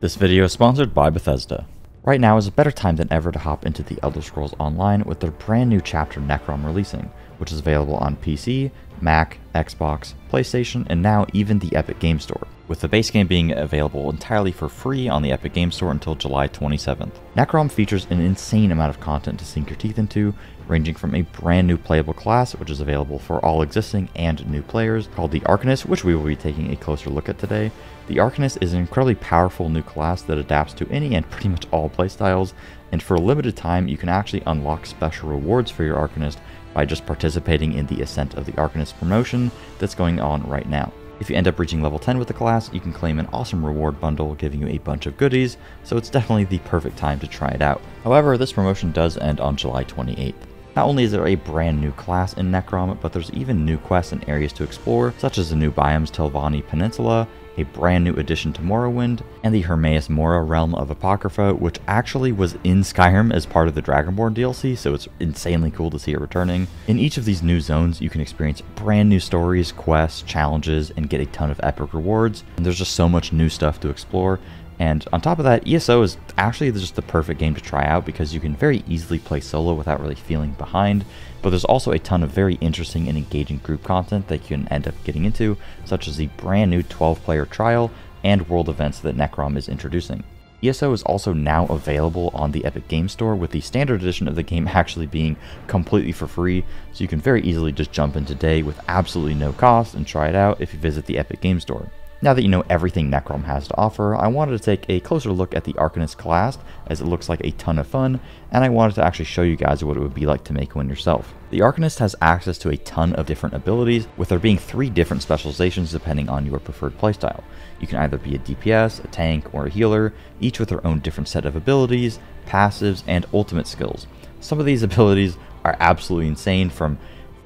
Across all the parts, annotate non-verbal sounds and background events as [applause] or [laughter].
This video is sponsored by Bethesda. Right now is a better time than ever to hop into the Elder Scrolls Online with their brand new chapter Necrom releasing, which is available on PC, Mac, Xbox, PlayStation, and now even the Epic Game Store, with the base game being available entirely for free on the Epic Game Store until July 27th. Necrom features an insane amount of content to sink your teeth into, ranging from a brand new playable class, which is available for all existing and new players, called the Arcanist, which we will be taking a closer look at today. The Arcanist is an incredibly powerful new class that adapts to any and pretty much all playstyles, and for a limited time, you can actually unlock special rewards for your Arcanist by just participating in the Ascent of the Arcanist promotion that's going on right now. If you end up reaching level 10 with the class, you can claim an awesome reward bundle giving you a bunch of goodies, so it's definitely the perfect time to try it out. However, this promotion does end on July 28th. Not only is there a brand new class in Necrom, but there's even new quests and areas to explore, such as the new biomes Telvanni Peninsula, a brand new addition to Morrowind, and the Hermaeus Mora realm of Apocrypha, which actually was in Skyrim as part of the Dragonborn DLC, so it's insanely cool to see it returning. In each of these new zones, you can experience brand new stories, quests, challenges, and get a ton of epic rewards, and there's just so much new stuff to explore, and on top of that, ESO is actually just the perfect game to try out because you can very easily play solo without really feeling behind. But there's also a ton of very interesting and engaging group content that you can end up getting into, such as the brand new 12 player trial and world events that Necrom is introducing. ESO is also now available on the Epic Game Store, with the standard edition of the game [laughs] actually being completely for free, so you can very easily just jump in today with absolutely no cost and try it out if you visit the Epic Game Store. Now that you know everything Necrom has to offer, I wanted to take a closer look at the Arcanist class, as it looks like a ton of fun, and I wanted to actually show you guys what it would be like to make one yourself. The Arcanist has access to a ton of different abilities, with there being three different specializations depending on your preferred playstyle. You can either be a DPS, a tank, or a healer, each with their own different set of abilities, passives, and ultimate skills. Some of these [laughs] abilities are absolutely insane, from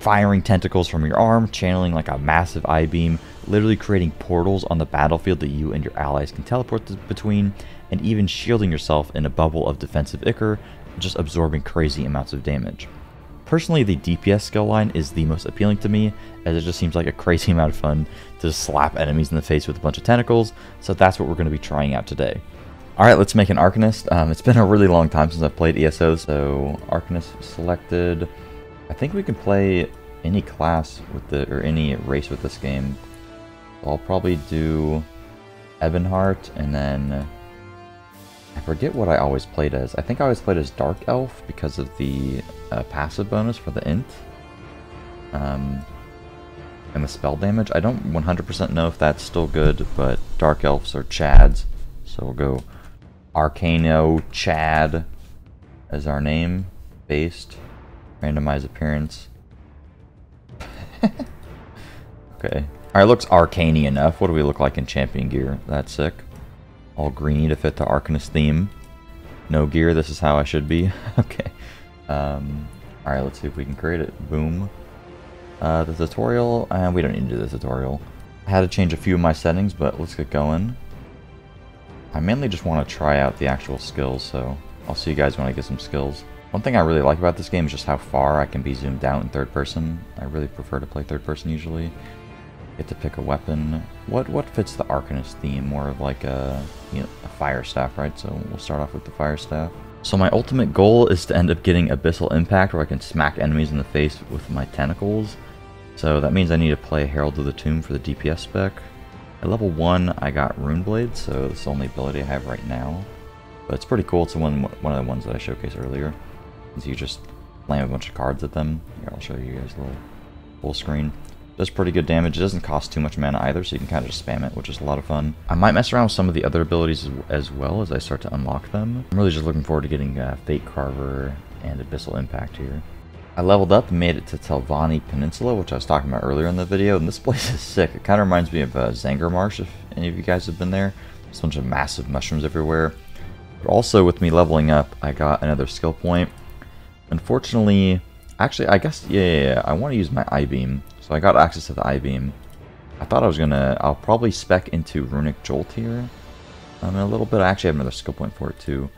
firing tentacles from your arm, channeling like a massive eye beam, literally creating portals on the battlefield that you and your allies can teleport between, and even shielding yourself in a bubble of defensive Ichor, just absorbing crazy amounts of damage. Personally, the DPS skill line is the most appealing to me, as it just seems like a crazy [laughs] amount of fun to slap enemies in the face with a bunch of tentacles, so that's what we're going to be trying out today. Alright, let's make an Arcanist. Um, it's been a really long time since I've played ESO, so Arcanist selected. I think we can play any class with the, or any race with this game. I'll probably do Ebonheart, and then I forget what I always played as. I think I always played as Dark Elf because of the uh, passive bonus for the int. Um, and the spell damage. I don't 100% know if that's still good, but Dark Elves are Chads. So we'll go Arcano Chad as our name, based. Randomize appearance. [laughs] okay. Alright, looks arcany enough. What do we look like in champion gear? That's sick. All greeny to fit the Arcanist theme. No gear, this is how I should be. [laughs] okay. Um, Alright, let's see if we can create it. Boom. Uh, the tutorial, and uh, we don't need to do the tutorial. I had to change a few of my settings, but let's get going. I mainly just want to try out the actual skills, so I'll see you guys when I get some skills. One thing I really like about this game is just how far I can be zoomed out in third person. I really prefer to play third person usually. Get to pick a weapon. What what fits the Arcanist theme? More of like a, you know, a fire staff, right? So we'll start off with the fire staff. So my ultimate goal is to end up getting Abyssal Impact where I can smack enemies in the face with my tentacles. So that means I need to play Herald of the Tome for the DPS spec. At level 1 I got Rune Blade, so is the only ability I have right now. But it's pretty cool, it's one, one of the ones that I showcased earlier. So you just slam a bunch of cards at them. Here, I'll show you guys a little full screen. Does pretty good damage. It doesn't cost too much mana either, so you can kind of just spam it, which is a lot of fun. I might mess around with some of the other abilities as well as I start to unlock them. I'm really just looking forward to getting uh, Fate Carver and Abyssal Impact here. I leveled up and made it to Telvanni Peninsula, which I was talking about earlier in the video, and this [laughs] place is sick. It kind of reminds me of uh, Zangarmarsh, if any of you guys have been there. There's a bunch of massive mushrooms everywhere. But also, with me leveling up, I got another skill point, Unfortunately, actually, I guess, yeah, yeah, yeah I want to use my eye-beam. So I got access to the eye-beam. I thought I was going to, I'll probably spec into Runic Jolt here um, in a little bit. I actually have another skill point for it too.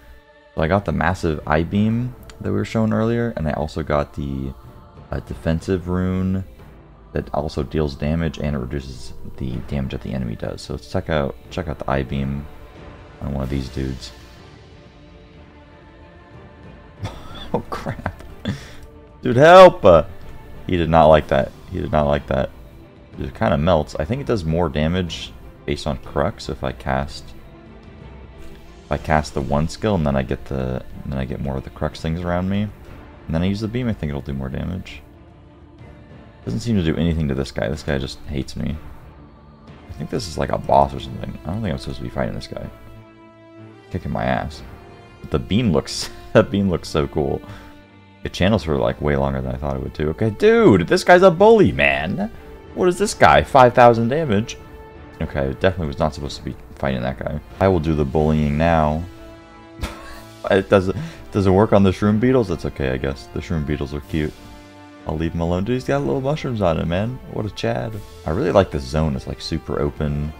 So I got the massive eye-beam that we were shown earlier, and I also got the uh, defensive rune that also deals damage and it reduces the damage that the enemy does. So let's check out check out the eye-beam. on one of these dudes. Dude, help! Uh, he did not like that. He did not like that. It kind of melts. I think it does more damage based on Crux if I cast if I cast the one skill and then I get the then I get more of the Crux things around me. And then I use the beam, I think it'll do more damage. Doesn't seem to do anything to this guy. This guy just hates me. I think this is like a boss or something. I don't think I'm supposed to be fighting this guy. Kicking my ass. But the beam looks [laughs] that beam looks so cool. It channels for like way longer than I thought it would too. Okay, dude, this guy's a bully, man. What is this guy? 5,000 damage. Okay, definitely was not supposed to be fighting that guy. I will do the bullying now. [laughs] it doesn't does it work on the shroom beetles? That's okay, I guess. The shroom beetles are cute. I'll leave him alone. Dude, he's got little mushrooms on him, man. What a chad. I really like this zone. It's like super open.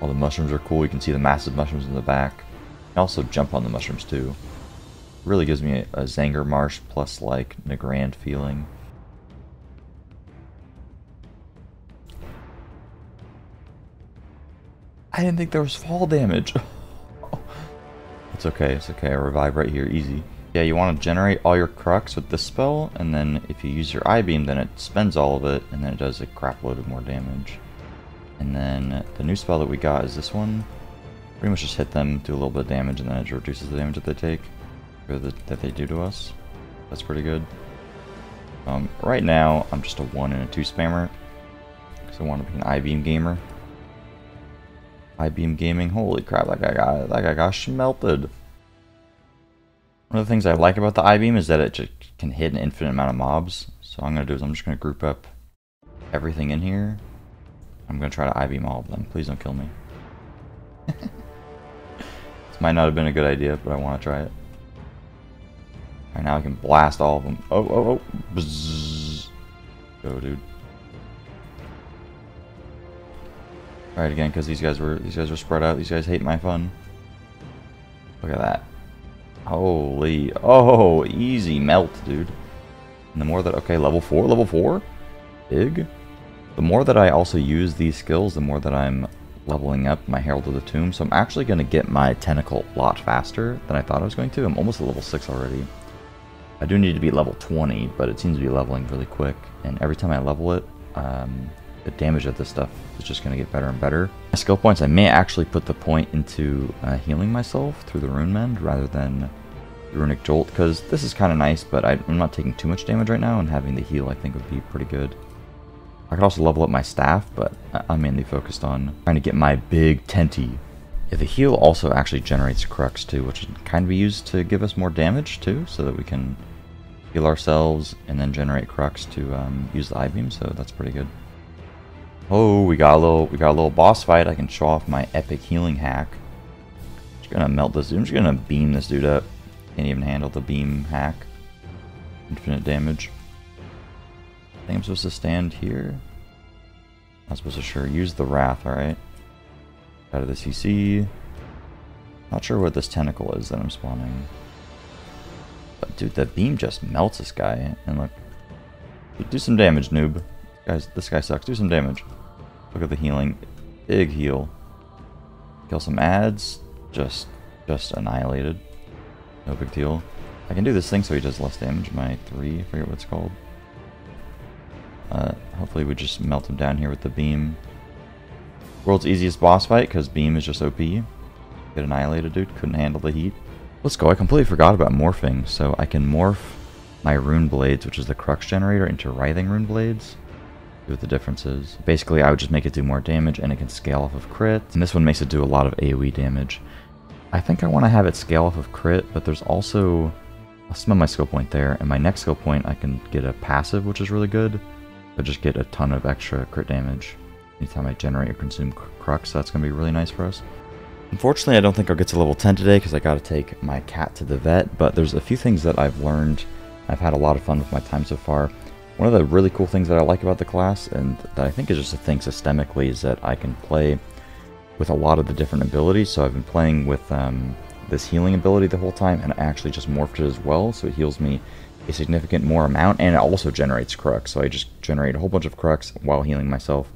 All the mushrooms are cool. You can see the massive mushrooms in the back. You can also jump on the mushrooms too. Really gives me a, a Zangarmarsh plus like Nagrand feeling. I didn't think there was fall damage. [laughs] it's okay, it's okay. I revive right here, easy. Yeah, you want to generate all your Crux with this spell, and then if you use your Eye-Beam, then it spends all of it, and then it does a crap load of more damage. And then the new spell that we got is this one. Pretty much just hit them, do a little bit of damage, and then it reduces the damage that they take, that they do to us. That's pretty good. Um, right now, I'm just a 1 and a 2 spammer, because I want to be an Eye-Beam gamer. Eye-Beam Gaming. Holy crap, that guy got that guy got smelted. One of the things I like about the Eye-Beam is that it just can hit an infinite amount of mobs. So I'm gonna do is I'm just gonna group up everything in here. I'm gonna try to Eye-Beam all of them. Please don't kill me. [laughs] this might not have been a good idea, but I want to try it. Alright, now I can blast all of them. Oh, oh, oh. Bzzz. Go, dude. Alright, again, because these guys were these guys were spread out. These guys hate my fun. Look at that. Holy, oh, easy melt, dude. And the more that, okay, level 4, level 4? Big. The more that I also use these skills, the more that I'm leveling up my Herald of the Tome. So I'm actually going to get my Tentacle a lot faster than I thought I was going to. I'm almost at level 6 already. I do need to be level 20, but it seems to be leveling really quick. And every time I level it, um, the damage of this stuff is just going to get better and better. My skill points, I may actually put the point into uh, healing myself through the Rune Mend rather than the Runic Jolt, because this is kind of nice, but I, am not taking too much damage right now, and having the heal I think would be pretty good. I could also level up my staff, but I'm mainly focused on trying to get my big tenty. Yeah, the heal also actually generates Crux too, which can kind of be used to give us more damage too, so that we can heal ourselves and then generate Crux to um, use the Eye-Beam, so that's pretty good. Oh, we got a little we got a little boss fight. I can show off my epic healing hack. Just gonna melt this dude. I'm just gonna beam this dude up. Can't even handle the beam hack. Infinite damage. I think I'm supposed to stand here. I'm supposed to sure use the wrath, alright. Out of the CC. Not sure what this tentacle is that I'm spawning. But dude, the beam just melts this guy. And look. Do some damage, noob. Guys, this guy sucks. Do some damage. Look at the healing. Big heal. Kill some ads. Just, just annihilated. No big deal. I can do this thing so he does less damage. My three, I forget what it's called. Uh, hopefully we just melt him down here with the beam. World's easiest boss fight because beam is just OP. Get annihilated, dude. Couldn't handle the heat. Let's go. I completely forgot about morphing, so I can morph my rune blades, which is the crux generator, into writhing rune blades See what the difference is. Basically, I would just make it do more damage, and it can scale off of crit. And this one makes it do a lot of AoE damage. I think I want to have it scale off of crit, but there's also... I'll spend my skill point there, and my next skill point I can get a passive, which is really good. I just get a ton of extra crit damage anytime I generate or consume Crux, so that's going to be really nice for us. Unfortunately, I don't think I'll get to level 10 today because I got to take my cat to the vet, but there's a few things that I've learned. I've had a lot of fun with my time so far. One of the really cool things that I like about the class, and that I think is just a thing systemically, is that I can play with a lot of the different abilities. So I've been playing with um, this healing ability the whole time, and I actually just morphed it as well, so it heals me a significant more amount, and it also generates Crux. So I just generate a whole bunch of Crux while healing myself,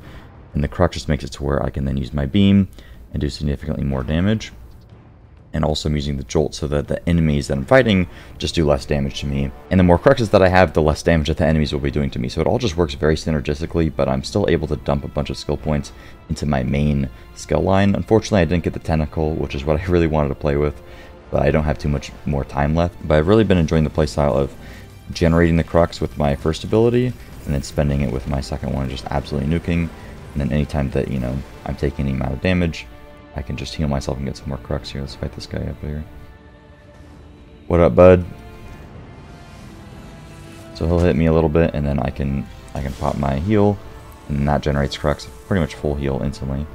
and the Crux just makes it to where I can then use my beam and do significantly more damage. and also I'm using the Jolt so that the enemies that I'm fighting just do less damage to me. And the more Cruxes that I have, the less damage that the enemies will be doing to me. So it all just works very synergistically, but I'm still able to dump a bunch of skill points into my main skill line. Unfortunately, I didn't get the Tentacle, which is what I [laughs] really wanted to play with, but I don't have too much more time left. But I've really been enjoying the playstyle of generating the Crux with my first ability, and then spending it with my second one, just absolutely nuking. And then anytime that, you know, I'm taking any amount of damage, I can just heal myself and get some more Crux here. Let's fight this guy up here. What up, bud? So he'll hit me a little bit, and then I can I can pop my heal, and that generates Crux, pretty much full heal instantly.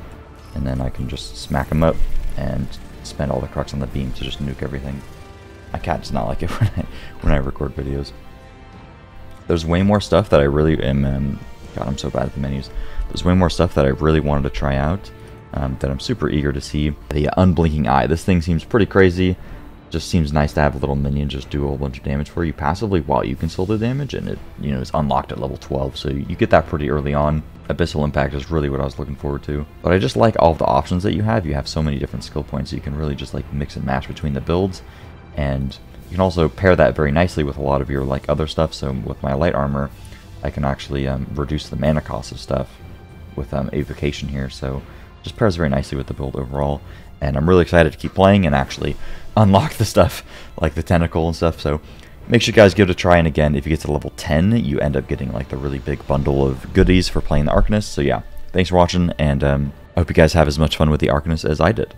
And then I can just smack him up and spend all the Crux on the beam to just nuke everything. My cat does not like it [laughs] when I, when I record videos. There's way more stuff that I really am... Um, God, I'm so bad at the menus. There's way more stuff that I really wanted to try out um, that I'm super eager to see. The Unblinking Eye. This thing seems pretty crazy. Just seems nice to have a little minion just do a whole bunch of damage for you passively while you can still do damage, and it you know is unlocked at level 12, so you get that pretty early on. Abyssal Impact is really what I was looking forward to. But I just like all the options that you have. You have so many different skill points, you can really just like mix and match between the builds, and you can also pair that very nicely with a lot of your like other stuff. So with my light armor, I can actually um, reduce the mana cost of stuff with um, Evocation here, so just pairs very nicely with the build overall. And I'm really excited to keep playing and actually [laughs] unlock the stuff like the tentacle and stuff. So make sure you guys give it a try. And again, if you get to level 10, you end up getting like the really big bundle of goodies for playing the Arcanist. So yeah, thanks for watching, and um, I hope you guys have as much fun with the Arcanist as I did.